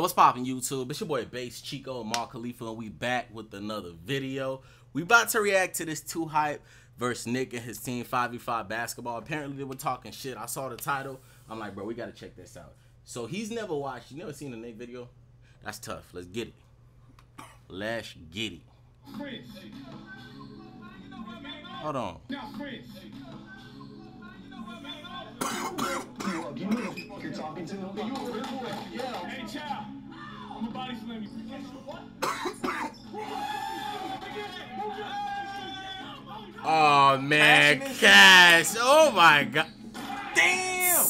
What's poppin' YouTube? It's your boy Based Chiko and Mal Khalifa, and we back with another video. We about to react to this 2 Hype versus Nick and his team 5v5 basketball. Apparently they were talking shit. I saw the title. I'm like, bro, we gotta check this out. So he's never watched, you never seen a Nick video? That's tough. Let's get it. Let's get it. Hold on. You know who you're talking to? You a real boy. Yeah. Hey, child. I'm a body slam you. Oh man, Cash. Oh my god. Damn!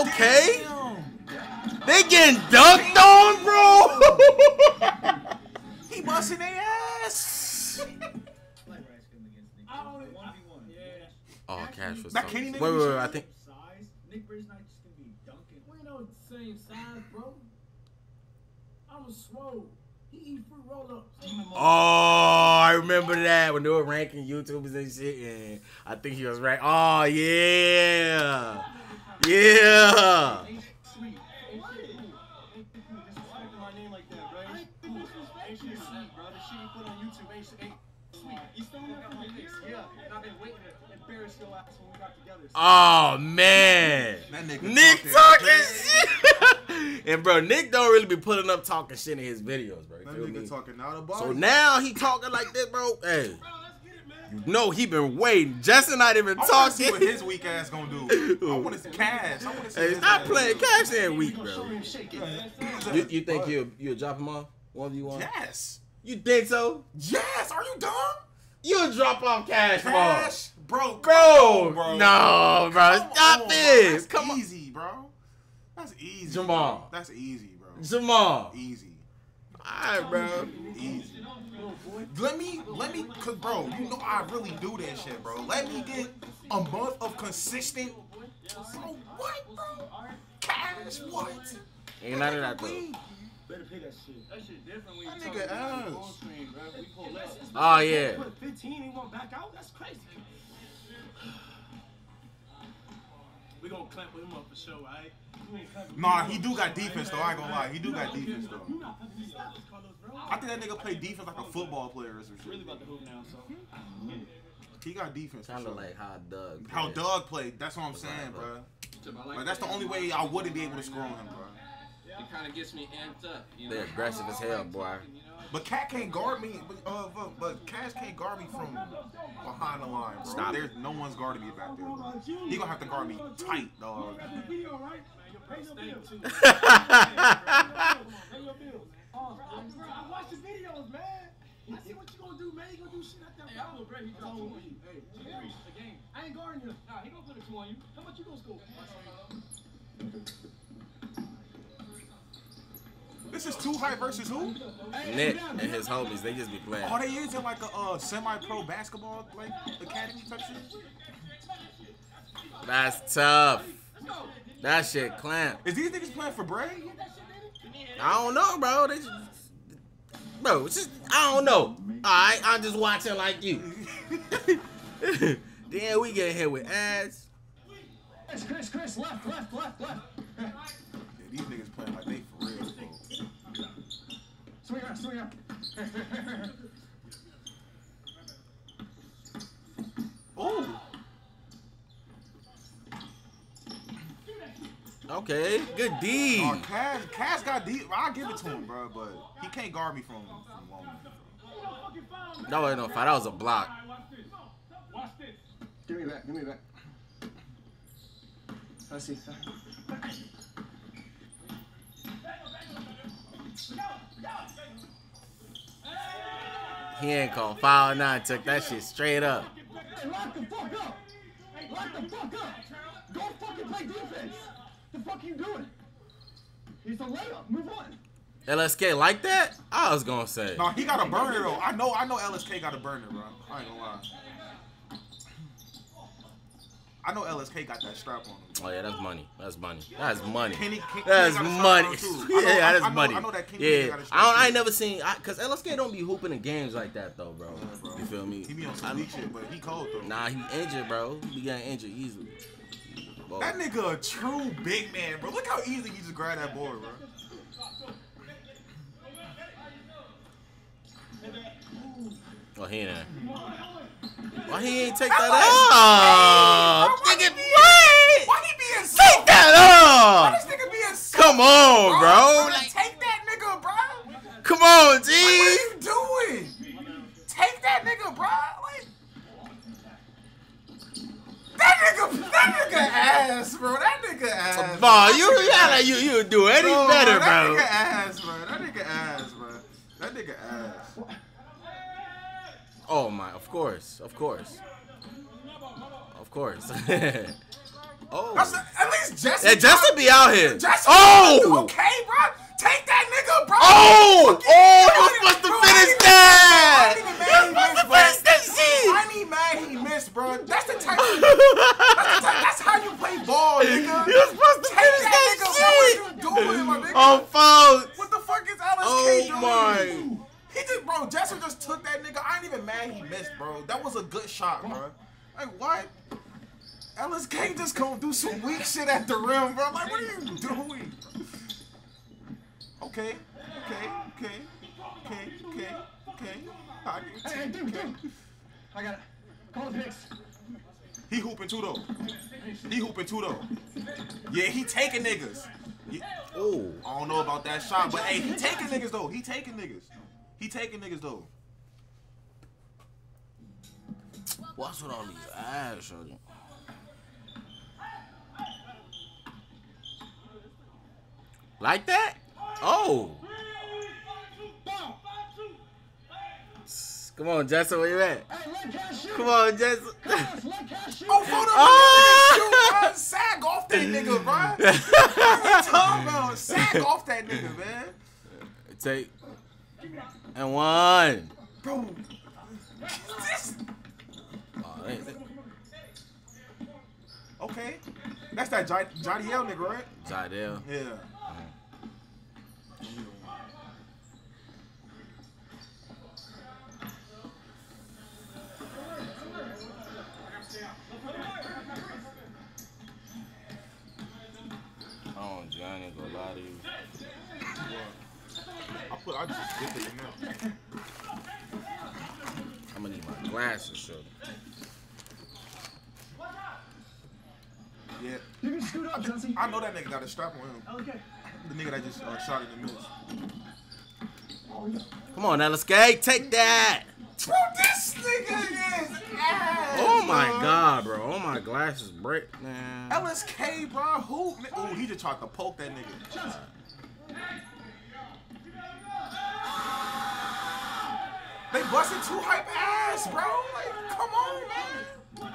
Okay. They getting dunked on, bro. He busting their ass. Oh, Cash was. That can't even Wait, be wait, wait. true. I think. Size. Nick Bridge not just gonna be dunking. We know it's the same size, bro. I'm a swole. He eat fruit roll ups. Oh, I remember that when they were ranking YouTubers and shit. And I think he was right. Oh yeah, yeah. Sweet. Hey, shit, who? Hey, who disrespecting my name like that, right? Hey, shit, sweet, bro. The shit you put on YouTube ain't ain't sweet. You still got my face, yeah. And I've been waiting to embarrass your ass when we got together. Oh man, That nigga Nick talking talking shit. and bro, Nick don't really be putting up talking shit in his videos, bro. You That feel nigga me? talking out of So now he talking like this, bro. Hey, Bro, let's get it, man. you know he been waiting. Justin not even I want to see talking. what his weak ass gonna do. I want to cash. I want to see. Hey, his stop playing. Cash ain't weak, bro. him shake it. You, you think you'll you'll drop him off one v one? Yes. You think so? Yes. Are you dumb? You'll drop off Cash, bro. Cash, bro. Bro, bro. no, bro. Come Stop on, bro. this. That's Come on, easy, bro. That's easy. Jamal. bro. That's easy, bro. Jamal. Easy. All right, bro. Easy. Let me, let me, cause bro, you know I really do that shit, bro. Let me get a month of consistent. Bro, what, bro? Cash, what? Ain't none of that though. We- Better pay that shit. That shit different when you nigga talking about ass. screen, bro. We pull less. Oh ah, yeah. Put 15 and want back out? That's crazy. We gonna clamp with him up for sure, alright? You ain't clamping Nah, he do got defense though. I ain't gonna lie, he do got defense though. You not fucking stop this, Carlos, bro. I think that nigga play defense like a football player or some really about to hoop now, so. He got defense. For Sounded sure. like how Doug. How. Doug played. That's what I'm saying, bro. Like that's the only way I wouldn't be able to score on him, bro. It kind of gets me amped up. You know? They're aggressive as hell, boy. But Cash can't guard me. But, uh, but, but Cash can't guard me from behind the line, bro. Stop. There's no one's guarding me back there. Bro. He gonna have to guard me tight, dog. Got the video, right? Pay your bills. Pay your bills. Oh, bro, I watch the videos, man. I see what you gonna do, man. You gonna do shit like that. Hey, I will break. He dropped two on you. Hey, Yeah. threes a game. I ain't guarding you. Nah, he gonna put a two on you. How much you gonna score? This is two hype versus who? Nick and his homies, they just be playing. Oh, they is in like a uh, semi-pro basketball like academy type shit. That's tough. That shit clamp. Is these niggas playing for Bray? I don't know, bro. They just, bro, it's just I don't know. Alright, I'm just watching like you. then we get hit with ads. Chris, Chris, Chris, left, left, left, left. Yeah, these niggas playing like they for real. Bro. Swing out, swing out. Ooh. Okay, good D. Oh, Cash, Cash got deep. I give it to him, bro, but he can't guard me from from long. That wasn't no fight. That was a block. Watch this. Watch. Give me that, give me that. Let's see. He ain't called foul nine. Took that shit straight up. Hey, lock the fuck up! Lock the fuck up! Go fucking play defense! The fuck you doing? He's a layup. Move on. LSK like that? I was gonna say. No, he got a burner though. I know, I know. LSK got a burner, bro. I ain't gonna lie. I know LSK got that strap on him. Oh yeah, that's money. That's money. That's money. Kenny- Ken- That's Kenny money. strap on, too. I know- yeah, that's I know- money. I know that Kenny yeah, got a strap I don't. I ain't never seen. I, Cause LSK don't be hooping in games like that though, bro. bro. You feel me? He be on I- some shit, but he cold though. Nah, he injured, bro. He be getting injured easily. That nigga a true big man, bro. Look how easy he just grabbed that board, bro. Oh, he ain't. Why he ain't take that off? Nigga, what? Why he being so? Take that Why this nigga being so? Come on, bro. Like, Like, take that nigga, bro. Come on, G. what are you doing? Take that nigga, bro. Like, that nigga, that nigga ass, bro. That nigga ass. Bro, you you like you you do any Bro, better, bro. nigga ass, bro. That nigga ass, bro. That nigga ass. Oh my, of course, of course, of course. oh, That's at least Jesse. yeah, Justin be out here. Jesse. Oh, Okay, bro. Take that nigga, bro. oh, oh! Bro, You supposed to bro, finish I ain't that. even You mad he supposed to missed, finish that I shit. ain't mad he missed, bro. That's the type. Of, that's, the type that's how you play ball, nigga. You supposed to Take finish that nigga, bro. What that you shit. doing, my nigga? Oh, folks. What the fuck is LSK Oh doing? my. He just, bro, Jesse just took that nigga. I ain't even mad he missed, bro. That was a good shot, bro. Like, what? LSK just gonna do shit at the rim, bro. I'm Like, what are you doing? Okay, okay, okay, okay, okay, okay. I get Hey, hey, dude, dude. I got it. Call the picks. He hooping too though. He hooping too though. Yeah, he taking niggas. Yeah, Oh, I don't know about that shot, but hey, he taking niggas though. He taking niggas. He taking niggas though. what's with all these ass, shorty? Like that? Oh. Come on, Justin, where you at? Hey. Come on, Justin. Carlos, let Cash. Oh, photo Ah! nigga, shoot. Sag off that nigga, bro. What you talking about? Sag off that nigga, man. Take and one. Bro. This, Oh, okay. That's that J- Johnny L nigga, right? Jardel. Yeah. Oh, Johnny, go lie to you. I put I just dipped it in there. I'm gonna need my glasses, shorty. Yeah. You can scoot up, Jesse. I know that nigga got a strap on him. Okay. The nigga that just uh, shot in the. Oh. Come on, LSK, take that. Bro, this nigga is ass. Oh my bro. god, bro. Oh my glasses break, man. LSK, bro. Who? Oh, he just tried to poke that nigga. They busted two hype ass, bro. Like, come on, man.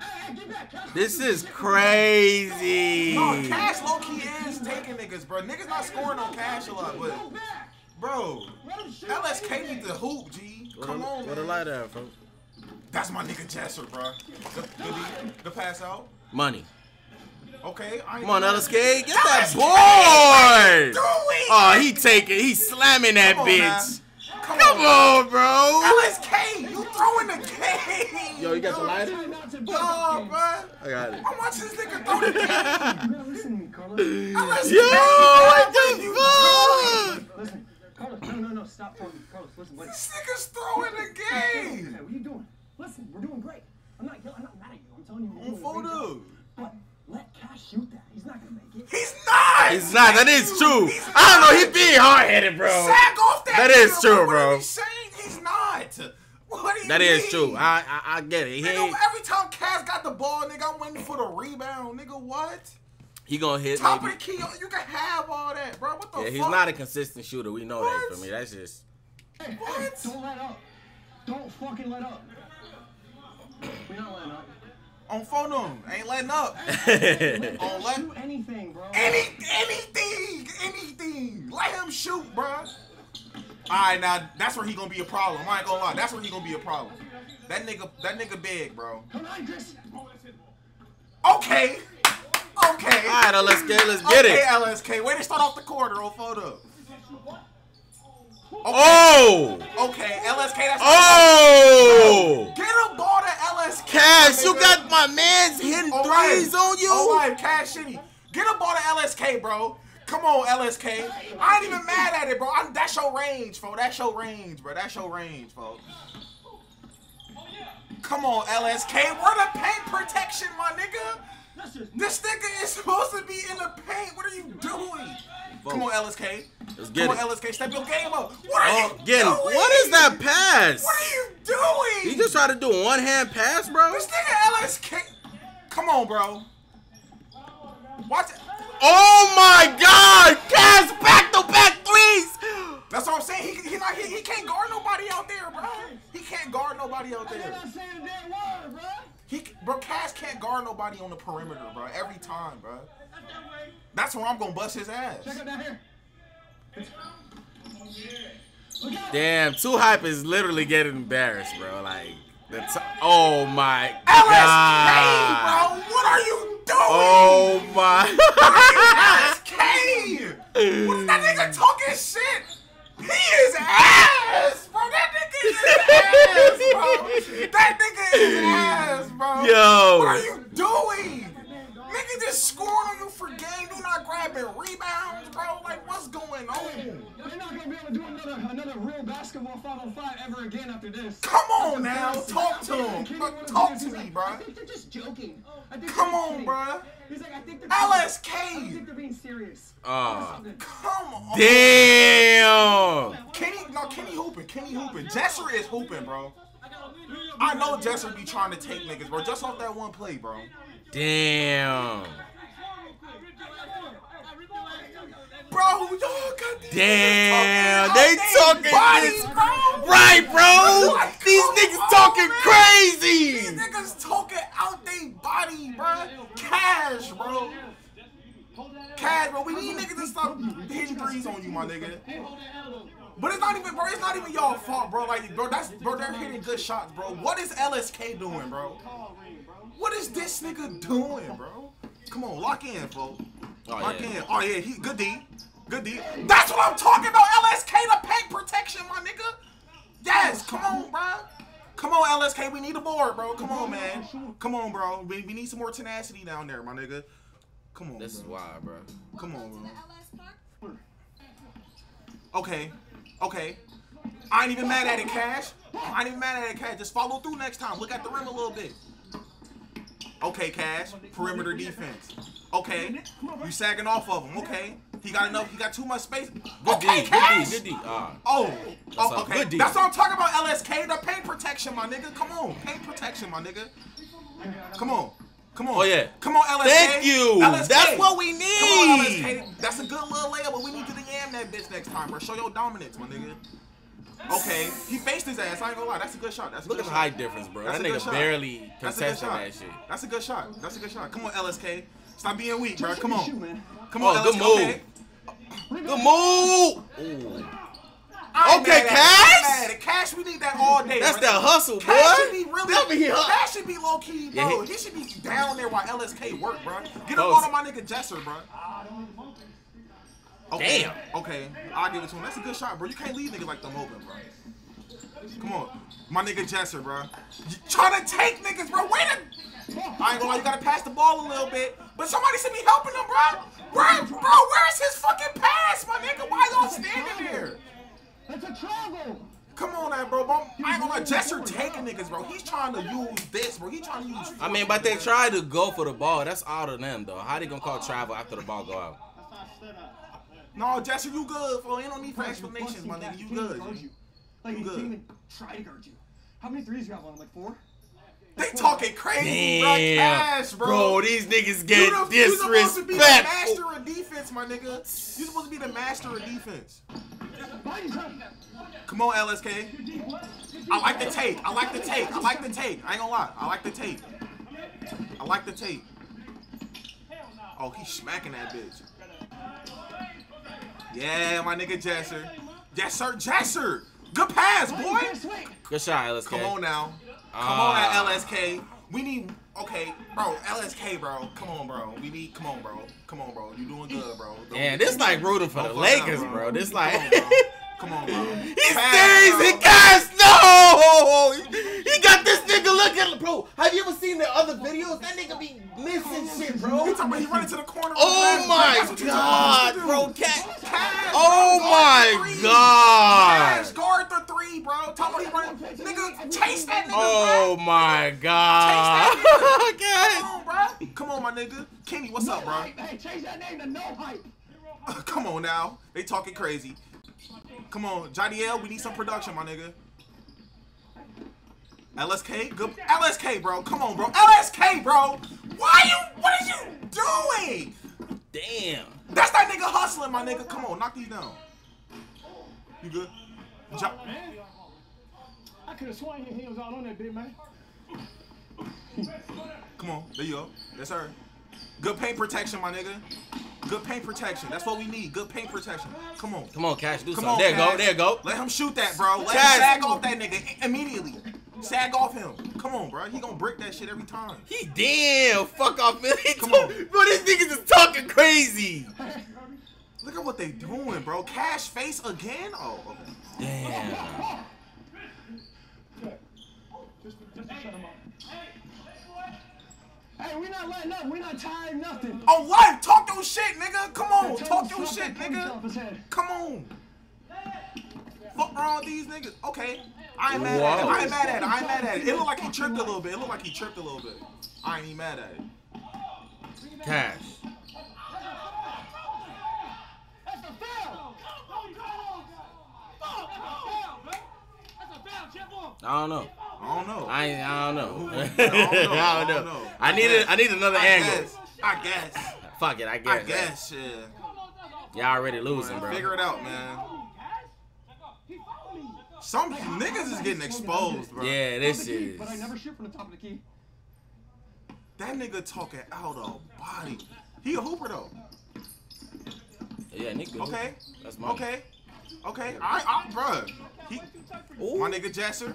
Hey, hey, get back. Cash This is crazy. No, Cash low key is taking niggas, bro. Niggas not scoring on Cash a lot, but bro, Let him shoot. LSK needs to hoop, G. Where Come the, on, where the man. light at, bro. That's my nigga Jesser, bro. The, the, the pass out. Money. Okay, I Come on, mad. LSK, get that LSK, board. Oh, he taking, he slamming that Come on, bitch. Come, Come on, on, bro. LSK, you throwing the game. Yo, you got the lighter? Time out Oh, bro. I got it. I'm watching this nigga throw the game. You gotta listen to me, Carlos. LSK, Yo, what what the you fuck? Listen, Carlos. No, no, no. Stop talking. Carlos, listen. Wait. This nigga's throwing the Hey, game. what are you doing? Listen, we're doing great. I'm not, I'm not mad at you. I'm telling you, we're doing a great photo. But let Cash shoot that. He's not gonna make it. He's not. It's not, that is true. I don't know, not. he being hard headed, bro. Sag off that. That is true, bro. are you saying? He's not. What do you That is mean? true. I, I I get it. He Nigga, every time Cash got the ball, nigga, I'm waiting for the rebound, nigga. What? he gonna hit Top maybe. of the key, you can have all that, bro. What the fuck? Yeah, fuck? he's not a consistent shooter. We know that for me. That's just Hey, hey, What? don't let up. Don't fucking let up. We're not letting up. On phone him. Ain't letting up. Let On Cash let- shoot anything, bro. Any, anything, anything. Let him shoot, bro. All right, now that's where he gonna be a problem. I ain't gonna lie. That's where he gonna be a problem. That nigga, that nigga big, bro. Come on, Chris. Okay. Okay. All right, let's get let's get okay, it. Okay, LSK. Way to start off the quarter on photo. Oh! Okay, LSK. That's Oh! Get a ball to LSK. Cash, you got my man's hitting right. threes on you. All right, Cash Shitty. Get a ball to LSK, bro. Come on, LSK. I ain't even mad at it, bro. I'm, that's your range, bro. That's your range, bro. That's your range, bro. Come on, LSK. Where the paint protection, my nigga? That's just This nigga is supposed to be in the paint. What are you doing? Come on, LSK. Let's get Come it. on, LSK. Step your game up. What are Oh, you get him. doing? What is that pass? What are you doing? He just tried to do a one hand pass, bro. This nigga LSK. Come on, bro. Watch it. Oh my god! Cash back to back threes! That's what I'm saying. He, he, not, he, he can't guard nobody out there, bro. He can't guard nobody out You're there. not saying a damn word, bro. He, bro, Cash can't guard nobody on the perimeter, bro. Every time, bro. That's where I'm gonna bust his ass. Check it down here. Look out. Damn, Two Hype is literally getting embarrassed, bro. Like, the t- oh my LSK, god. bro. What are you doing? Oh my. God! LSK. What is that nigga talking shit? He is ass, bro. That nigga is ass, bro. That nigga is ass, bro. Yo. What are you doing? Nigga just scoring on you for game. Do not grabbing rebounds, bro. Like, what's going on? You're not gonna be able to do another another real basketball five on five ever again after this. Come on now. Talk to him. Kenny Talk to me, like, bro. I think they're just joking. I think Come on, kidding. bro. He's like, I think they're. I think they're being serious. Oh. Come on. Damn. Kenny, no, Kenny hooping. Kenny hooping. Jesser is hooping, bro. I know Jesser be trying to take niggas, bro. Just off that one play, bro. Damn. Bro, y'all got these Damn, they oh, talking talking out they this- bodies, bro. Right, bro. Like, These oh, niggas on, talking man. crazy. These niggas talking out they body, bro. Cash, bro. Cash, bro. We need niggas to stop hitting threes on you, my nigga. But it's not even, bro. It's not even y'all fault, bro. Like, bro, that's, bro. They're hitting good shots, bro. What is LSK doing, bro? What is this nigga doing, bro? Come on, lock in, folks. Oh, lock yeah. in. Oh yeah, he good D, good D. That's what I'm talking about. LSK, the paint protection, my nigga. Yes, come on, bro. Come on, LSK. We need a board, bro. Come on, man. Come on, bro. We, we need some more tenacity down there, my nigga. Come on, This is why, bro. Come on, bro. Okay, okay. I ain't even mad at it, Cash. I ain't even mad at it, Cash. Just follow through next time. Look at the rim a little bit. Okay, Cash. Perimeter defense. Okay. You sagging off of him. Okay. He got enough. He got too much space. Good okay, D, Cash. good D, good D. Ah. Oh, oh okay. Good D. That's what I'm talking about, LSK. The paint protection, my nigga. Come on. Paint protection, my nigga. Come on. Come on. Oh, yeah. Come on, LSK. Thank you. LSK. That's what we need. Come on, need. LSK. That's a good little layup, but we need you to yam that bitch next time, bro. Show your dominance, my nigga. Okay, he faced his ass. I ain't gonna lie. That's a good shot. That's a Look good at the height difference, bro. That's that nigga shot. barely That's a good contesting shot. that shit. That's a good shot. That's a good shot. Come on, LSK. Stop being weak, bro. Come on. man. Come Oh, on, good LSK. move. Okay. Good move. Ooh. I ain't Okay, mad at it. Cash. I ain't mad at it. Cash, we need that all day. That's bro. that hustle, boy. Cash should be really. That be hu- Cash should be low key, bro. Yeah, he- he, should be down there while LSK work, bro. Get a Close. load of my nigga Jesser, bro. Okay. Damn. Okay, I'll give it to him. That's a good shot, bro. You can't leave niggas like them open, bro. Come on, my nigga Jesser, bro. You trying to take niggas, bro. Wait a. I ain't gonna lie, you gotta pass the ball a little bit, but somebody should be helping him, bro. Bro, bro, where's his fucking pass, my nigga? Why y'all standing there? That's a travel. Come on now, bro. bro. I ain't gonna lie, Jesser taking niggas, bro. He's trying to use this, bro. He's trying to use. I mean, but they tried to go for the ball. That's all of them, though. How they gonna call travel after the ball go out? No, Jesser, you good, bro. Ain't no need for explanations, my nigga. You good. Like You he good. didn't even try to guard you. How many threes you got on him? Like four? They talking crazy, bro. Cash, bro. these niggas get You get the- you supposed to be the master of defense, my nigga. You supposed to be the master of defense. Come on, LSK. I like the tape. I like the tape. I like the tape. I ain't gonna lie. I like the tape. I like the tape. Oh, he's smacking that bitch. Yeah, my nigga Jesser. Yes, sir. Jesser. Good pass, boy. Good shot, LSK. Come on now. Come Ah. on at LSK. We need okay, bro. LSK, bro. Come on, bro. We need. Come on, bro. Come on, bro. You doing good, bro. Don't- Man, this like rooting for the Don't fuck up, Lakers, bro. bro. This like on, bro. Come on, bro. He Cash, stays bro. in cash. No, he got this nigga looking, bro. Have you ever seen the other videos? That nigga be missing shit, bro. He talking about he running to the corner. Oh my That's what you god, bro, cat. Cash, Oh my guard the three. god. Cash, guard the three, bro. Talk about he running. Nigga, chase that nigga, Oh my god. Chase that nigga. Come on, bro. Come on, my nigga. Kenny, what's up, bro? Hype. Hey, change that name to No Hype. Come on now. They talking crazy. Come on, Johnny L, we need some production, my nigga. LSK, good. LSK, bro. Come on, bro. LSK, bro. Why you? What is you doing? Damn. That's that nigga hustling, my nigga. Come on, knock these down. You good? Jo- I could have sworn he hands out on that bit, man. Come on, there you go. Yes, sir. Good paint protection, my nigga. Good paint protection. That's what we need. Good paint protection. Come on. Come on, Cash, do Come something. on, there you go, there go. Let him shoot that, bro. Let Cash. him sag off that nigga immediately. Sag off him. Come on, bro. He gonna brick that shit every time. He damn, fuck off, man. He Come on. Bro, these niggas is talking crazy. Look at what they doing, bro. Cash face again? Oh, okay. Damn. Just, just to shut him up. Hey, we not letting up. We not tying nothing. Oh, life. Talk your shit, nigga. Come on. Tell Talk him your shit, that nigga. Come on. Fuck wrong with these niggas. Okay. I ain't mad at it. I ain't mad at it. I ain't mad at it. It looked like he tripped a little bit. It looked like he tripped a little bit. I ain't even mad at it. Cash. That's a foul. I don't know. I don't know. I I don't know. I I don't know. I don't don't know. know. I need a, I need another I angle. guess. I guess. Fuck it, I guess. I guess. Yeah. Y'all already losing, bro. Figure it out, man. Some niggas is getting exposed, bro. Yeah, this of the key, is. But I never shoot from the top of the key. That nigga talking out of body. He a hooper though. Yeah, nigga. Okay. That's my. Okay. Okay. I, I, bruh. He, my nigga Jesser.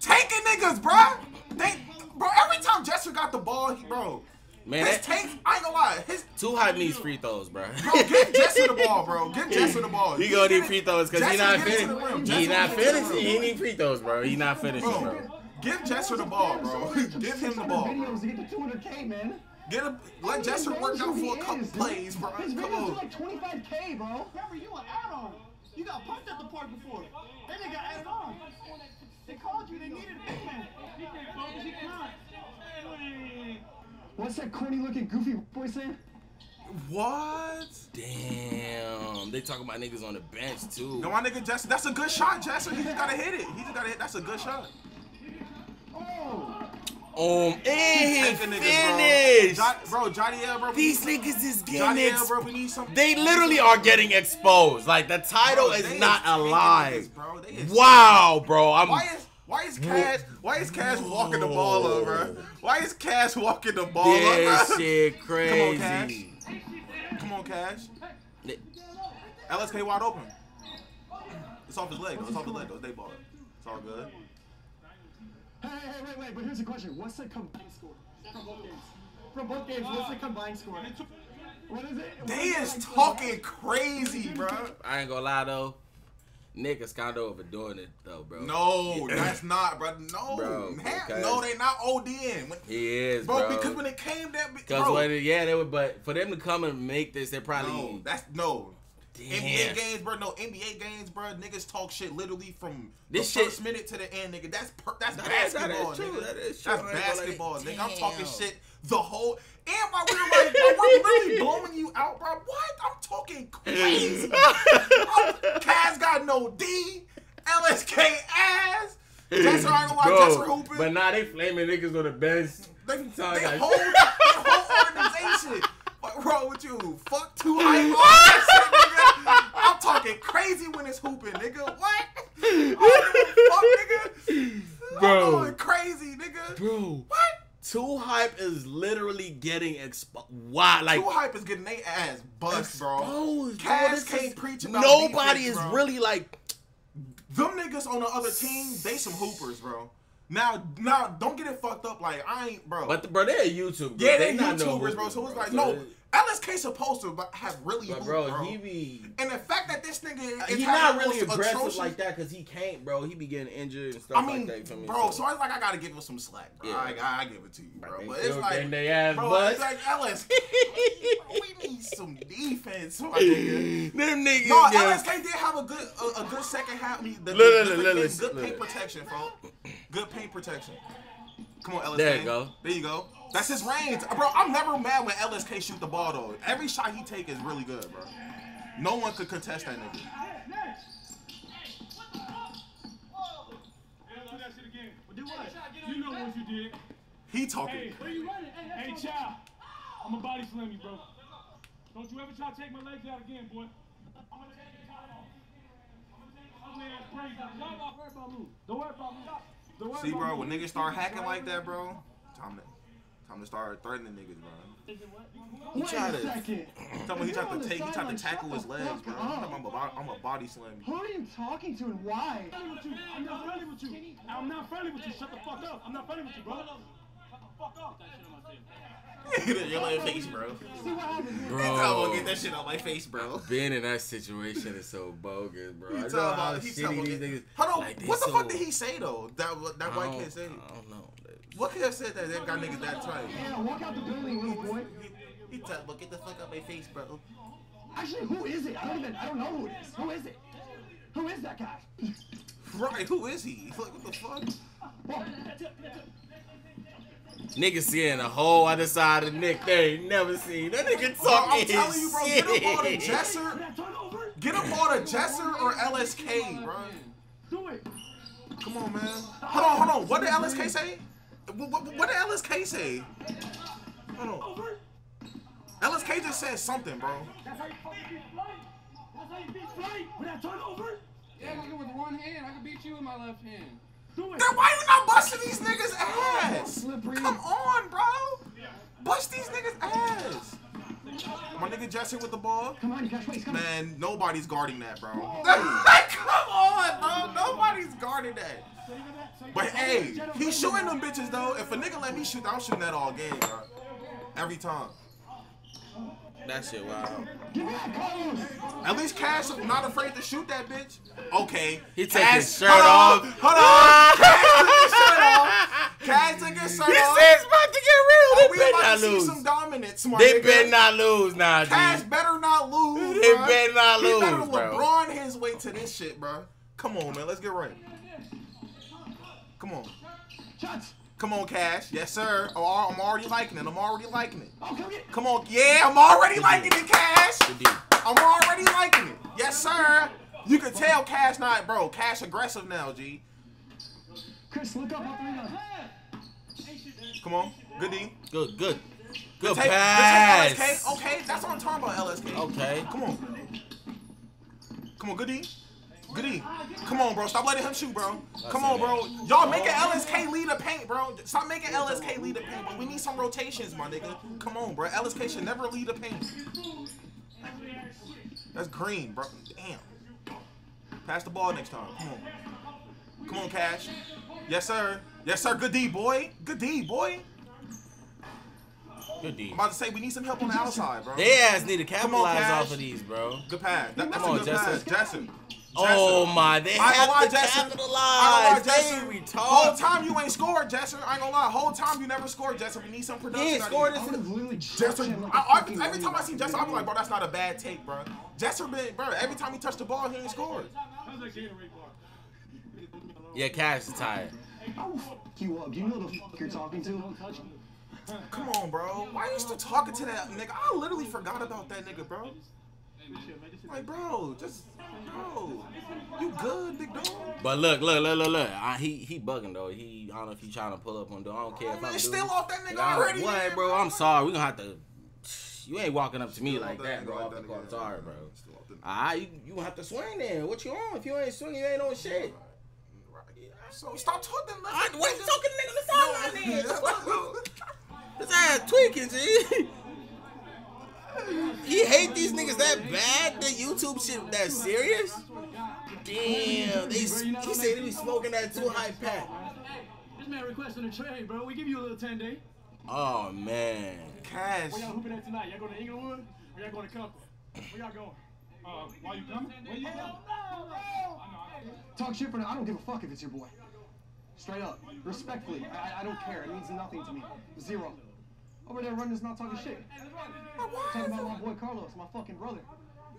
Taking niggas, bruh. They, bro, every time Jesser got the ball, he, bro. Man, his that takes, I ain't gonna lie. His, two hype needs free throws, bro. bro, give Jesser the ball, bro. Give Jesser the ball. He gonna get need free throws because he not get it to the rim. finished. He not get it to the finishing. He need free throws, bro. He not finishing, Bro, bro. give Jesser the ball, bro. give him the ball. Videos to get to 200k, man. Get a, let Jesser work out for a couple plays, bro. His Come videos do on. like 25k, bro. Remember, you an add-on. You got punched at the park before. Then they got added on. They called you. They needed a big man. He can't focus. He cannot. What's that corny looking goofy boy saying? What? Damn, they talking about niggas on the bench too. No, my nigga Jesser. That's a good shot, Jesser. He just gotta hit it. He just gotta hit. That's a good shot. Oh, Um, and he niggas, finished. bro. Jo- bro, Johnny L, bro. These niggas is Johnny getting L, bro. We need some. They literally are getting exposed. Like the title Bro, is not alive. niggas, bro. Wow, bro. I'm Why is why is Cash why is Cash walking the ball bro? Why is Cash walking the ball this up, bro? shit crazy. Cash. Come on, Cash. LSK wide open. It's off his leg. though. It's off his leg. though. They ball. It's all good. Hey, hey, hey, wait, wait. But here's the question: What's the combined score from both games? From both games, what's the combined score? What is it? They What is it? talking crazy, bro. I ain't gonna lie though. Nick is kind of overdoing it though, bro. No, that's not, bro. No, Bro, Man, no, they not ODing. When, he is, bro, bro. because when it came that, Because bro, when it- yeah, they would. But for them to come and make this, they probably. no, that's no. Damn. NBA games, bro. No NBA games, bro. Niggas talk shit literally from This the shit- first minute to the end, nigga. That's per, that's That is- that basketball, nigga. that is true. That's I ain't gonna lie. basketball, nigga. I'm talking shit the whole. And we were like, while we're literally blowing you out, bro. What? I'm talking crazy. I'm- Kaz got no D. LSK ass. That's why I ain't gonna lie. Bro, hooping. but now they flaming niggas on the bench. They, they like- whole, their whole organization. What wrong with you? Fuck two hype all that shit, nigga. Talking crazy when it's hooping, nigga. What? I don't give a fuck, nigga. Bro. I'm going crazy, nigga. Bro, What? Two Hype is literally getting exposed. Why? Like, Two hype is getting their ass bust, bro. bro. Cash This can't is- preach about Nobody defense, is bro. really like. Them niggas on the other team, they some hoopers, bro. Now, now, don't get it fucked up. Like I ain't, bro. But the, bro, they're YouTube. Bro. yeah, they, no YouTubers, bro. hoopers, So it's like, So no, LSK supposed to have really, But bro, bro. he be and the fact that this nigga he's not really aggressive atrocious- like that because he can't, bro. He be getting injured and stuff I mean, like that. Me, bro, so I like I gotta give him some slack, bro. Yeah. I, I give it to you, bro. They But it's like, their ass bro, bust. it's like LSK. we need some defense, my nigga. them niggas. No, yeah. LSK did have a good a, a good second half. I mean, the, Look, the, look, the- look, good paint protection, bro. Good paint protection. Come on, LSK. There you go. There you go. That's his range, bro. I'm never mad when LSK shoot the ball though. Every shot he take is really good, bro. No one could contest that nigga. Do that shit again. Do what? You know what you did. He talking. Hey, where you running? Hey, child. I'm a body slam you, bro. Don't you ever try to take my legs out again, boy. I'm gonna take your top off. I'm gonna take your ugly ass braids out. Y'all don't worry about me. Don't worry about me. See, bro, when niggas start hacking like that, bro, time to time to start threatening niggas, bro. Wait tried a it. second. Tell me he You're tried to take, he tried to tackle his legs, bro. I'm a, bo- I'm a body slam. Who are you talking to and why? friendly with you. I'm not friendly with you. I'm not friendly with you. Shut the fuck up. I'm not friendly with you, bro. Shut the fuck up. You're like face, bro. See what. I'm gonna get that shit out my face, bro. being in that situation is so bogus, bro. I He know talking how about, he shitty talking these niggas. hold on, like, what the so- fuck did he say though? That that white kid said. I don't know. What kid said that that got niggas that tight? Yeah, walk out the building, little boy. He told, "But get the fuck out my face, bro." Actually, who is it? I don't even. I don't know who it is. Who is it? Who is that guy? Right? Who is he? Like what the fuck? Well, Niggas seeing a whole other side of Nick they ain't never seen. That nigga Bro, I'm telling you, bro. Get him on the shit. Jesser. Get him on a Jesser or LSK, bro. Do it. Come on, man. Hold on, hold on. What did LSK say? What, what, what did LSK say? Hold on. Over. LSK just said something, bro. That's how you fucking beat flight. That's how you beat flight. When I turn over, Yeah, nigga, with one hand, I can beat you with my left hand. do it. Then why you not busting these niggas' oh, ass? Slippery. Come on, bro. Bust these niggas' ass. My nigga Jesser with the ball. come on, you got space. Come on. Man, nobody's guarding that, bro. Come on, bro. Nobody's guarding that. But hey, he's shooting them bitches though. If a nigga let me shoot, I'm shooting that all game, bro. Every time. That shit wild. Give me that Carlos. At least Cash is not afraid to shoot that bitch. Okay. He took Cash, his shirt hold off. on, Hold on. Cash took his shirt off. Cash took his shirt He off. said it's about to get real. Oh, They we better about not to see lose. some dominance, my They nigga. better not lose now, Cash G. better not lose. They bruh. better not He better lose, bro. LeBron his way to this shit, bro. Come on, man. Let's get right. Come on. Shots. Come on, Cash. Yes, sir. Oh, I'm already liking it. I'm already liking it. Oh, come. Come on. Yeah, I'm already liking it, Cash. Good deal. I'm already liking it. Yes, sir. You can tell Cash not, bro. Cash aggressive now, G. Chris, look up on three now. Come on. Good D. Good, good. Good Take, pass. good take LSK. Okay, that's what I'm talking about, LSK. Okay. Come on. Come on, good D. Good D. Come on, bro. Stop letting him shoot, bro. Come on, bro. Y'all make making LSK lead the paint, bro. Stop making LSK lead the paint, but we need some rotations, my nigga. Come on, bro. LSK should never lead the paint. That's green, bro. Damn. Pass the ball next time. Come on. Come on, Cash. Yes, sir. Yes, sir. Good D, boy. Good D, boy. Good D. I'm about to say we need some help on the outside, bro. They ass need to Come on, capitalize Cash. off of these, bro. Good pass. That, that's Come a on, good Justin. pass. Justin. Oh my, they I ain't gonna lie, have to Justin. capitalize. I ain't gonna They Justin. Whole time you ain't scored, Justin. I ain't gonna lie. Whole time you never scored, Justin. We need some production. He ain't scored you. I literally Jesser, like a I, I, fucking every time I see running Jesser. I'm like, bro, that's not a bad take, bro. Jesser been, bro, every time he touched the ball, he ain't scored. How's that Gatorade bar? Yeah, Cash is tired. I'll fuck you up. Do you know the fuck you're talking to? Come on, bro. Why are you still talking to that nigga? I literally forgot about that nigga, bro. Like, bro, just, bro, you good, big dog? But look, look, look, look, look. I, he he bugging though. He I don't know if he trying to pull up on. I don't care if Man, I'm still off that nigga Nah, already. What, man, bro? I'm sorry. We gonna have to. You ain't walking up to me Still like that, bro. like Off the court. nigga. Sorry, bro. Ah, you you gonna have to swing then. What you on? If you ain't swinging, you ain't on shit. So stop talking. I, Let what you talking nigga on the sideline then? The fuck. No. His ass tweaking, G. he hate these niggas that bad. The YouTube shit that serious. Damn, they he said he be smoking that too high pack. This man requesting a trade, bro. We give you a little 10 day. Oh man. Cash. Where y'all hooping at tonight? Y'all going to Inglewood or y'all going to Compton? Where y'all going? Uh, why you coming? Where you going? Talk shit for now. I don't give a fuck if it's your boy. Straight up. Respectfully. I, I- I don't care. It means nothing to me. Zero. Over there running is not talking shit. Talking about my boy Carlos, my fucking brother.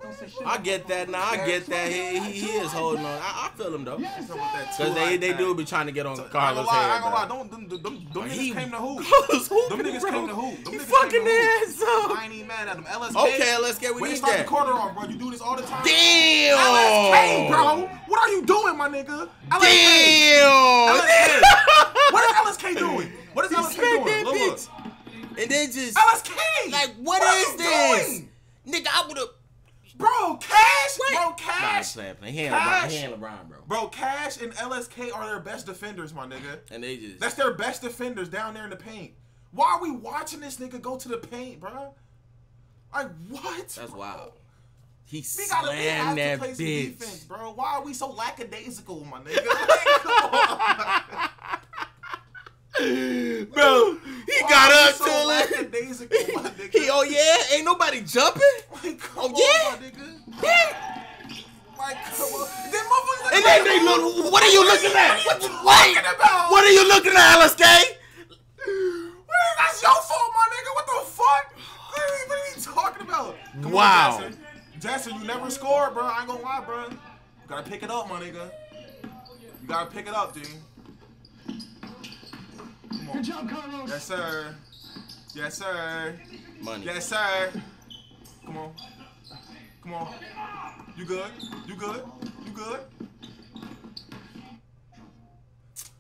Don't say shit. I get that now. I get that. He, he, he is holding on. I, I feel him though. Yes, Something with that sir. Cause they, they do be trying to get on I ain't Carlos' gonna lie, I head. ain't gonna lie. bro. Them, them, them, them, them He- niggas came to hoop. Carlos hooping, Them niggas bro. came to hoop. Them He niggas fucking came to their hoop. ass up. I ain't even mad at them. LSK. Okay, let's get we Way to need start that. the quarter off, bro. You do this all the time. Damn. LSK, bro. What are you doing, my nigga? LSK. Damn. LSK. What is LSK doing? What is LSK doing? Look, look. And then just LSK. like, what are is this? doing? Nigga, I would have. Bro, Cash. Bro, Nah, Cash. playing. He ain't Cash. LeBron, he ain't LeBron, bro. Bro, Cash and LSK are their best defenders, my nigga. And they just. That's their best defenders down there in the paint. Why are we watching this nigga go to the paint, bro? Like what? That's wild. He We gotta slammed to that bitch. defense, bro. Why are we so lackadaisical, my nigga? Like, come on. Bro, he Why got up so to it. lackadaisical, my nigga. He, oh yeah, ain't nobody jumping. Like, Oh, on, yeah? my nigga. Yeah. Like, come on. Then like, And then they look. What are you looking at? What, talking about? what are you looking at, LSK? What- That's your fault, my nigga. What the fuck? What are what we talking about? Come Wow. On, Jackson. Jackson, you never scored, bro. I ain't gonna lie, bro. You gotta pick it up, my nigga. You gotta pick it up, dude. Come on. Good job, Carlos. Yes, sir. Yes, sir. Money. Yes, sir. Come on. Come on. You good? You good? You good?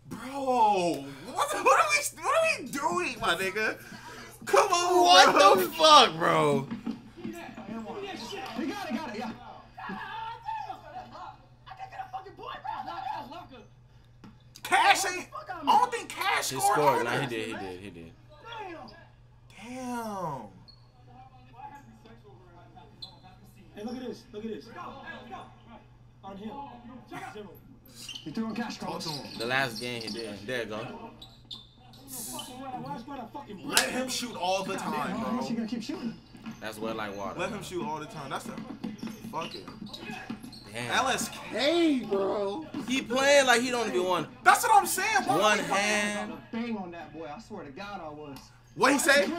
Bro, what, what are we what are we doing, my nigga? Come on, What bro. the fuck, bro? You got it, got it, yeah. Cash ain't. I don't think Cash He scored. scored. Nah, he did. He did. He did. Damn. Damn. Hey, look at this. Look at this. On him. Zero. You threw in cash, Talk Carlos. to him. The last game he did. There you go. Why squad a fucking Let him shoot all the time, much you bro. gonna keep shooting? That's wet like water. Let him shoot all the time. That's the fuck it. Damn. LSK, bro. He playing like he don't even want That's what I'm saying. Why one hand. Bang on that boy. I swear to God, I was. What he say?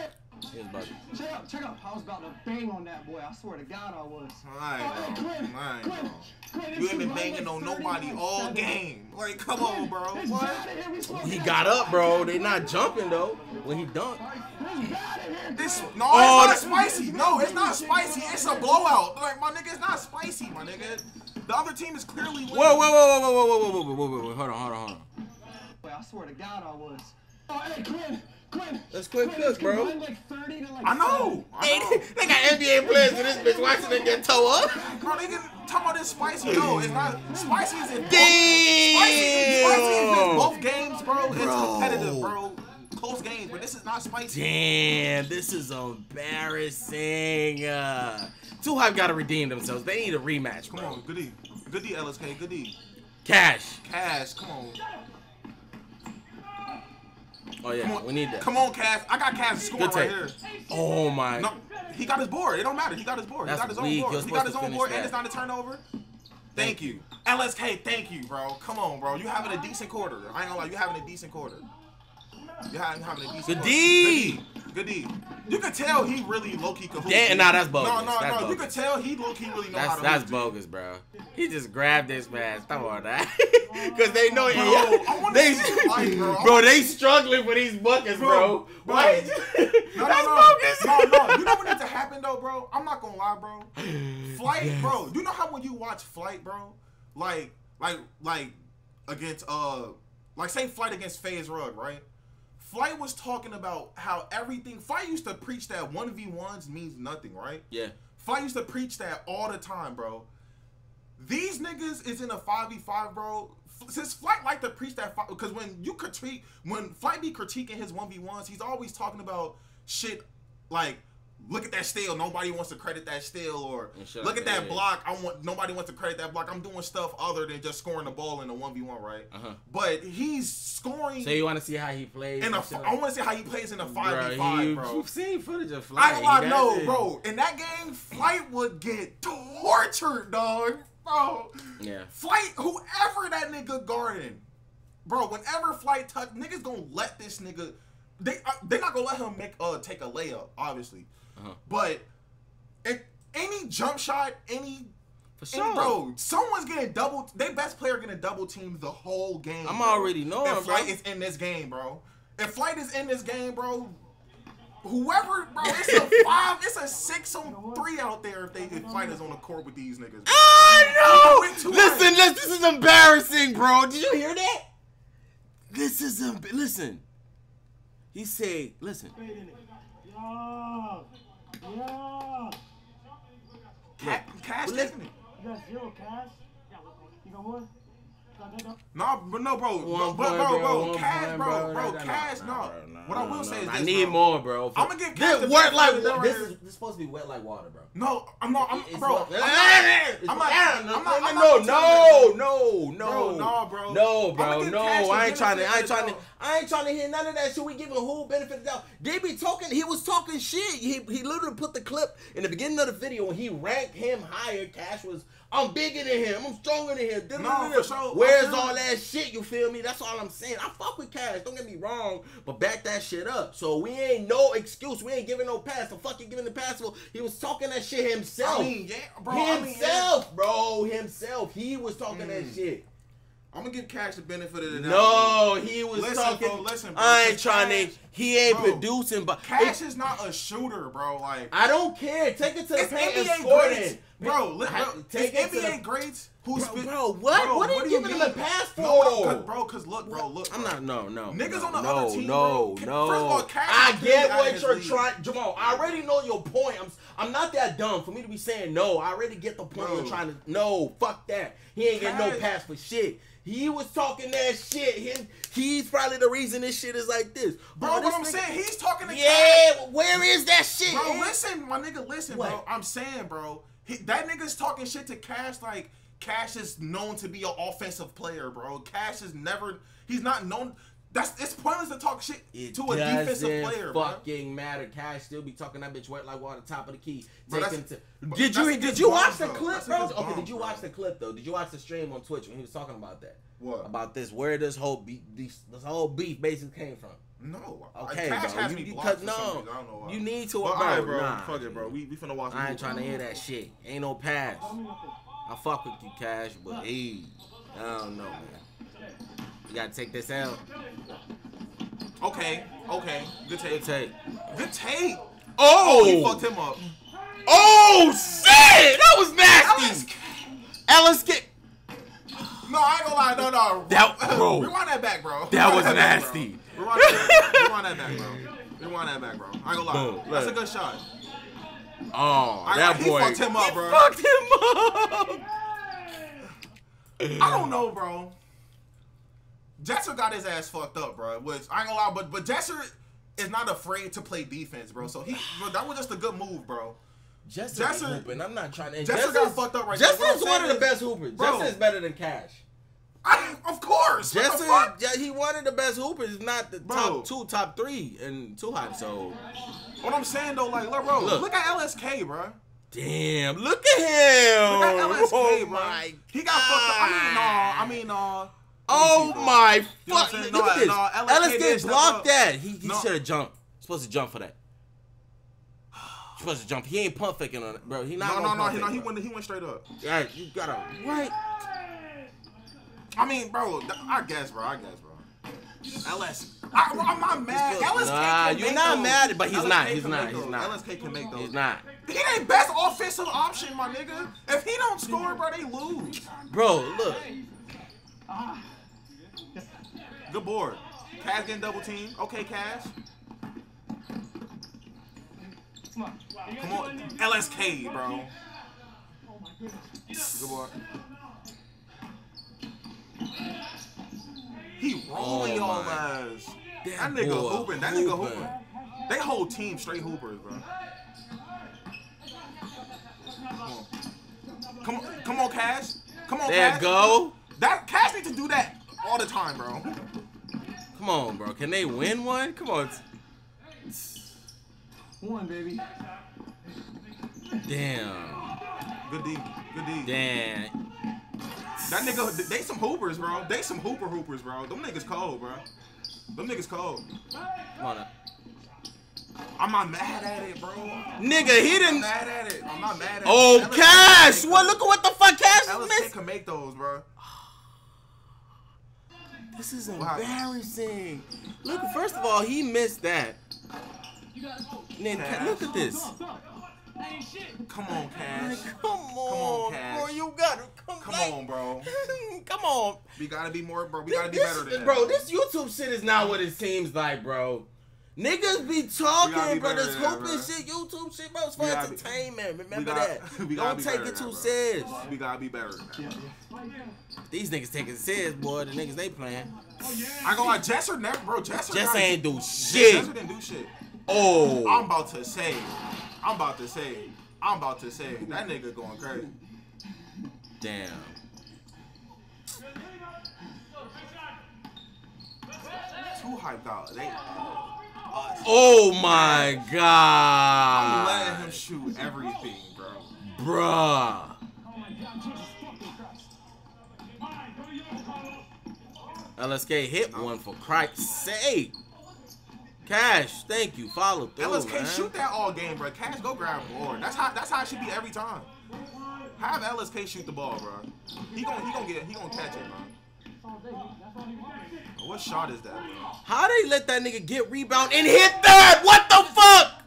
He was about to- Check out, check out. I was about to bang on that boy. I swear to God, I was. Alright, Oh, bro. Quinn, Alright, Quinn, bro. Quinn, You ain't been banging on nobody all seven. game. Like, come on, bro. What? bad in here. We smoke He got up, bro. They not jumping though. When he dunked. It's bad in here. This no, Oh, it's not spicy. No, it's not spicy. It's a blowout. Like my nigga, it's not spicy, my nigga. The other team is clearly winning. Whoa, whoa, whoa, whoa, whoa, whoa, whoa, whoa, whoa, whoa, whoa, whoa. Hold on, hold on, hold on. Boy, I swear to God, I was. Oh, hey, Quinn, Quinn. Let's Quinn Quinn, cook, bro. Like to like I know. I know. they got NBA players in this bitch watching them get toe up. Bro, they can talk about this spicy. No, it's not. Spicy is in both. Spicy, spicy is in both games, bro. It's competitive, bro. Close games, but this is not spicy. Damn, this is embarrassing. Uh, Two Hype got to redeem themselves. They need a rematch, Come on, good D. Good D, LSK. Good D. Cash. Cash, come on. Oh yeah, Come on. we need that. Come on, Cash. I got Cash scoring right here. Oh my. No, he got his board. It don't matter. He got his board. That's he got his own weak. board. He got his own board, that. and it's not a turnover. Thank you. LSK, thank you, bro. Come on, bro. You having a decent quarter. I ain't gonna lie. You having a decent quarter. You having, a decent Good. D. Good D. You could tell he really low key could. Damn, nah, that's bogus. No, no, That's no. You bogus. could tell he low key really know how to that's bogus, bro. He just grabbed this man. Come on, that. Cause they know Bro, they, bro. Bro, they struggling for these buckets, bro. Bro, bro. Why? just- No, that's no, no. bogus. No, no. You know what needs to happen though, bro? I'm not gonna lie, bro. Flight, bro. You know how when you watch Flight, bro, like, like, like against uh, like say Flight against FaZe Rug, right? Flight was talking about how everything. Flight used to preach that one v ones means nothing, right? Yeah. Flight used to preach that all the time, bro. These niggas is in a 5v5, bro. Since Flight like to preach that, because when you critique, when Flight be critiquing his 1v1s, he's always talking about shit like look at that steal. Nobody wants to credit that steal, or look at that that, block. I want nobody wants to credit that block. I'm doing stuff other than just scoring the ball in a one v one, right? Uh-huh. But he's scoring So you want to see how he plays? in a. and shit I want to see how he plays in a five v five, bro. You've seen footage of I Flight. don't lie, He no, does it. bro. In that game, Flight would get tortured, dog. Bro, Yeah. Flight, whoever that nigga guarding, bro. Whenever Flight touch, niggas gonna let this nigga. They uh, they not gonna let him make uh take a layup, obviously. Uh-huh. But if any jump shot, any. For any- sure. bro, someone's getting double. Their best player getting double teamed the whole game. I'm bro. already knowing, If Flight bro. is in this game, bro. If Flight is in this game, bro, whoever, bro, it's a five, it's a six on three out there if they if Flight is on the court with these niggas. I Went know. Listen, listen, this is embarrassing, bro. Did you hear that? This is a listen. He said, listen. Yeah. Yeah. Ca- Cash Listen. You got zero cash? You got one? No, but no, bro, One but point, bro, bro, one cash, point, bro, bro, No, no, cash, no, no. bro, no, What I will no. say is this, I need bro. more, bro. I'ma give Cash the wet like of this is this is supposed to be wet like water, bro. No, I'm not, I'm, It's bro. what- I'm not, I'm not, no, I'm no, not, no, I'm no, not no, telling no, no, Bro, nah, bro. no, bro, no. I ain't trying to, I ain't trying to. I ain't trying to hear none of that shit. We giving who benefit of doubt. They be talking. He was talking shit. He he literally put the clip in the beginning of the video when he ranked him higher. Cash was, I'm bigger than him. I'm stronger than him. No, for sure. Where's all that shit? You feel me? That's all I'm saying. I fuck with Cash. Don't get me wrong, but back that shit up. So we ain't no excuse. We ain't giving no pass. The fuck you giving the pass? Well, he was talking that shit himself. I mean, yeah, bro. I mean, yeah. himself, bro. Himself. He was talking that Mm. shit. I'm gonna give Cash the benefit of the doubt. No, he was Listen, talking. bro, listen, bro, I ain't trying Cash- to. He ain't bro, producing, but Cash is not a shooter, bro. Like I don't care. Take it to the paint and NBA score it, bro. Ha- bro Take it to NBA the. greats who Bro, bro, what? What are you giving him a pass for? No, cause, bro, cause look, bro, look. I'm not. No, no. Niggas no, on the no, other team, no, bro. no. First of all, Cash I get what you're trying, Jamal. I already know your point. I'm. I'm not that dumb for me to be saying no. I already get the point Bro. you're trying to. No, fuck that. He ain't getting no pass for shit. He was talking that shit. Him. He's probably the reason this shit is like this, Bro, this what I'm nigga- saying, he's talking to Cash. Yeah, where is that shit? Bro, listen, my nigga, listen, bro. I'm saying, bro, he, that nigga's talking shit to Cash like Cash is known to be an offensive player, bro. Cash is never, he's not known. That's it's pointless to talk shit It to a defensive doesn't player, bro. fucking matter. Cash still be talking that bitch wet like water, top of the key. Bro, Take him to. Did you did you watch the clip, bro? against Okay, did bombs, you bro. watch the clip though? Did you watch the stream on Twitch when he was talking about that? What? About this, where this whole beef, this, this whole beef basically came from? No. Okay, Cash bro. has You, me you blocked no. I don't know why. you need to, But, bro. alright, bro. Nah, Fuck it, bro. We, we finna watch. I ain't movie. trying to hear that shit. Ain't no pass. I fuck with you, Cash, but hey, I don't know, man. You gotta take this out. Okay, okay. Good Good take. take. Good take. Oh, He oh. fucked him up. Oh shit! That was nasty. Ellis kick. No, I ain't gonna lie. No, no. That- bro. Rewind that back, bro. That Rewind was back, nasty. bro. Rewind that back. Rewind that back, bro. Rewind that back, bro. I ain't gonna lie. Boom. That's a good shot. Oh, I- that he boy. fucked him up, He bro. Fucked him up. I don't know, bro. Jesser got his ass fucked up, bro. Which I ain't gonna lie, but but Jesser is not afraid to play defense, bro. So he, bro, that was just a good move, bro. Jesser- hooping. I'm not trying to. Jesser got fucked up right. What Justin's I'm one of the best hoopers. Bro. Justin's better than Cash. I, of course. What the Justin, fuck? yeah, he one of the best hoopers, not the Bro. top two, top three, and two hot. So, What I'm saying though, like, look, bro, Look. look, at LSK, bro. damn, look at him. Look at LSK, oh bro. He got fucked up. I mean, no, uh, I mean, no. Oh my You fuck! Look No, at this. no, LSK LSK did step blocked that. He, he No. should have jumped. Supposed to jump for that. Supposed to jump. He ain't pump faking on it, bro. He not. No, no, no, he, no, he went, he went straight up. Yeah, you gotta right. I mean, bro, I guess, bro, I guess, bro. LS, I, I'm not mad. He's LSK Nah, can you're make not those. mad, but he's LSK not, he's not, he's not. LSK can make those. He's not, He ain't best offensive option, my nigga. If he don't score, bro, they lose. bro. Look, Good board. Cash getting double team. Okay, Cash. Come on. Come on. LSK, bro. Good board. He rolling oh all eyes. That, that nigga boy, hooping. That nigga hooping. hooping. They whole team straight hoopers, bro. Come on, come on, Cash. Come on, there Cash. There go. That Cash needs to do that all the time, bro. Come on, bro. Can they win one? Come on. One, baby. Damn. Good D. Good D. Damn. That nigga, they some hoopers, bro. They some hooper hoopers, bro. Them niggas cold, bro. Them niggas cold. Come on. now. I'm not mad at it, bro. Nigga, he I'm didn't. mad at it. I'm not mad at Oh, it. LSK Cash! What? make Look at what the fuck Cash those. is LSK missing. can make those, bro. This is embarrassing. Look, first of all, he missed that. And then look at this. Come on, Cash. Like, come on, Cash. bro. You gotta come. Come like- on, bro. come on. We gotta be more, bro. We gotta be This- better than that. Bro, this YouTube shit is not what it seems like, bro. Niggas be talking, be bro. This that, hooping shit, YouTube shit, bro. It's for be- entertainment. Remember gotta- that. Don't take it too serious. We gotta be better. Yeah, These niggas taking serious, boy. The niggas they playing. I go like Jesser never, bro. Jesser got- ain't do Jesser shit. didn't do shit. Oh, I'm Oh. about to say, I'm about to say, I'm about to say that nigga going crazy. Damn. Too hyped out. They, Oh my god. I'm letting him shoot everything, bro. Bruh. LSK hit one for Christ's sake. Cash, thank you. Follow through, LSK man. shoot that all game, bro. Cash go grab board. That's how. That's how it should be every time. Have LSK shoot the ball, bro. He gonna he gonna get he gonna catch it, bro. What shot is that, bro? How they let that nigga get rebound and hit that? What the fuck?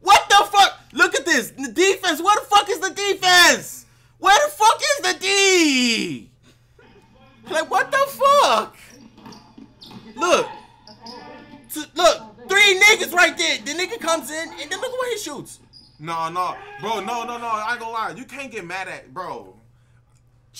What the fuck? Look at this. The defense. Where the fuck is the defense? Where the fuck is the D? Like what the fuck? Look. Look. Three niggas right there. The nigga comes in and then look where he shoots. No, no, bro, no, no, no. I ain't gonna lie. You can't get mad at, bro.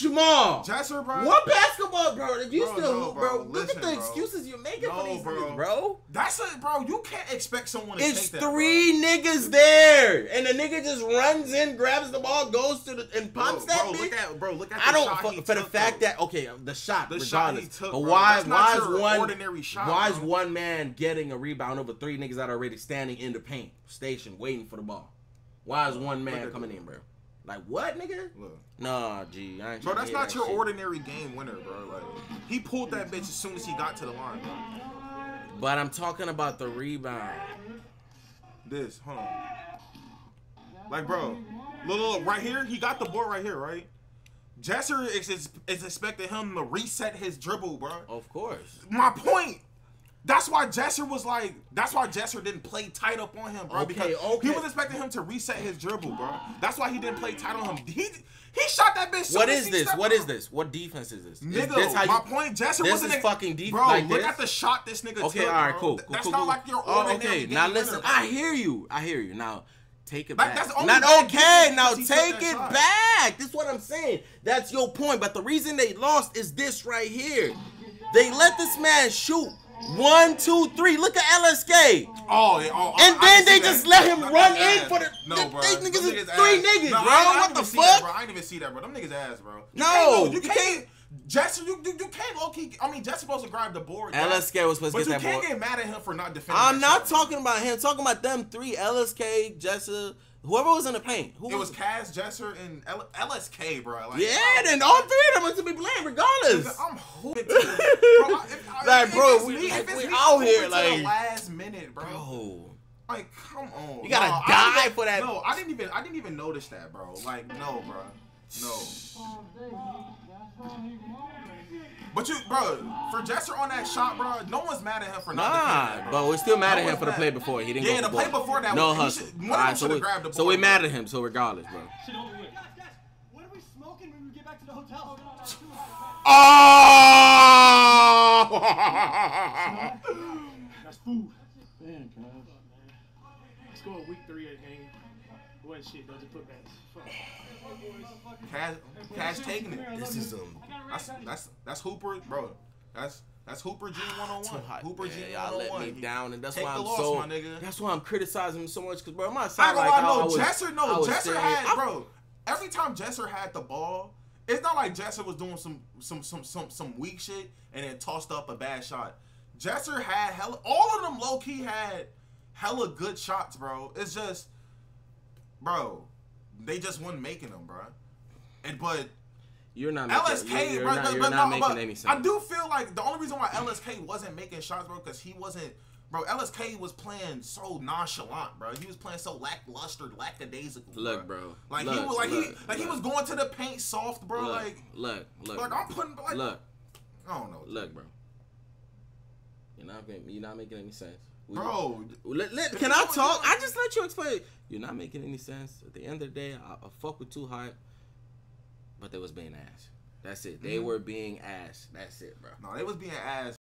Jamal. Jesser, bro. What basketball, bro? If you Bro, still no, bro, bro. look Listen, at the excuses you're making for No, these bro. niggas, bro. That's it, bro. You can't expect someone to It's take that. bro. three niggas there, and the nigga just runs in, grabs the ball, goes to the and pumps that bro, bitch. look at, bro, look at I don't for, for the fact that okay, um, the shot, The shot he took, but why, why is one, ordinary shot, why is one man getting a rebound over three niggas that are already standing in the paint station waiting for the ball? Why is one man coming in, bro? Like what, nigga? Look. Nah, G, I ain't Bro, that's not that your shit. ordinary game winner, bro. Like he pulled that bitch as soon as he got to the line, bro. But I'm talking about the rebound. This, hold on. Like, bro, look, look, look, right here, he got the board right here, right? Jesser is, is, is expecting him to reset his dribble, bro. Of course. My point. That's why Jesser was like. That's why Jesser didn't play tight up on him, bro. Okay, because okay. he was expecting him to reset his dribble, bro. That's why he didn't play tight on him. He he shot that bitch. What is this? What out. is this? What defense is this? Is Nigga, this how my point, Jesser wasn't is a- fucking def- Bro, like look this? at the shot this nigga Okay, took. all right, cool. Th- cool That's cool, not cool. like your Oh, okay, now listen. bro. I hear you. I hear you. Now take it Like, back. that's only Not okay. Now take it shot. back. This is what I'm saying. That's your point. But the reason they lost is this right here. They let this man shoot one, two, three. Look at LSK. Oh, yeah, oh, And I- I then can they just that. let him run in ass. for the- No, the- bro. these niggas is niggas three ass. niggas, no, bro. I, I What the see that, fuck? bro. I didn't even see that, bro. Them niggas ass, bro. You No, can't, you, you can't. Jesse, you, you you can't low key. I mean, Jesse's supposed to grab the board. LSK was supposed to get that board. but you can't get mad at him for not defending. I'm not shot, bro. talking about him. Talking about them three. LSK, Jesser, whoever was in the paint. Who It was Cash, Jesser, and L- LSK, bro. Like, Yeah, oh. then all three of them are to be blamed, regardless. I'm hoping. To, bro, if, Like, if bro, we- me- if it's we me, out here, hoping to the like- last minute, bro. Bro. Like, come on. You gotta No, die even- for that. No, I didn't even. I didn't even notice that, bro. Like, no, bro. No. But you, bro, for Jesser on that shot, bro, no one's mad at him for not Nah, defending that, but we're still mad No at him for the mad. play before. He didn't Yeah, go the for play ball. before that, No hustle. should- one of them right, so should've we, grabbed the so we ball, mad at him. So regardless, bro. Shit over with. Guys, guys, what are we smoking when we get back to the hotel? Oh! That's food. Man, cuz. Let's go a week three at game. It wasn't shit though, just put backs. Fuck. Cash, Cash taking it. this is um. That's that's that's Hooper, bro. That's that's Hooper G one on Too one. hot, Hooper man. G one Y'all on let me down, and that's Take why I'm loss, so. my nigga. That's why I'm criticizing him so much, cause bro, my I sound ain't gonna like lie, how I no, was. Jesser, I no, was Jesser saying- had, I- bro. every time Jesser had the ball, it's not like Jesser was doing some some some some some weak shit and then tossed up a bad shot. Jesser had hella all of them low key had hella good shots, bro. It's just, bro, they just wasn't making them, bro. And but You're not making, LSK, you're, you're bro, not, you're not no, making any sense. I do feel like the only reason why LSK wasn't making shots, bro, because he wasn't, bro. LSK was playing so nonchalant, bro. He was playing so lackluster, lackadaisical. Look, bro. Like he Look, was, like he, look, he was going to the paint soft, bro. look, Like, look, look, like. I'm putting, like, look, I don't know, look, bro. You're not you're not making any sense. We- bro. Let, let, can I talk? I just let you explain. You're not making any sense. At the end of the day, I, I fuck with two hype, but they was being ass. That's it. They Mhm. were being ass. That's it, bro. No, they was being ass.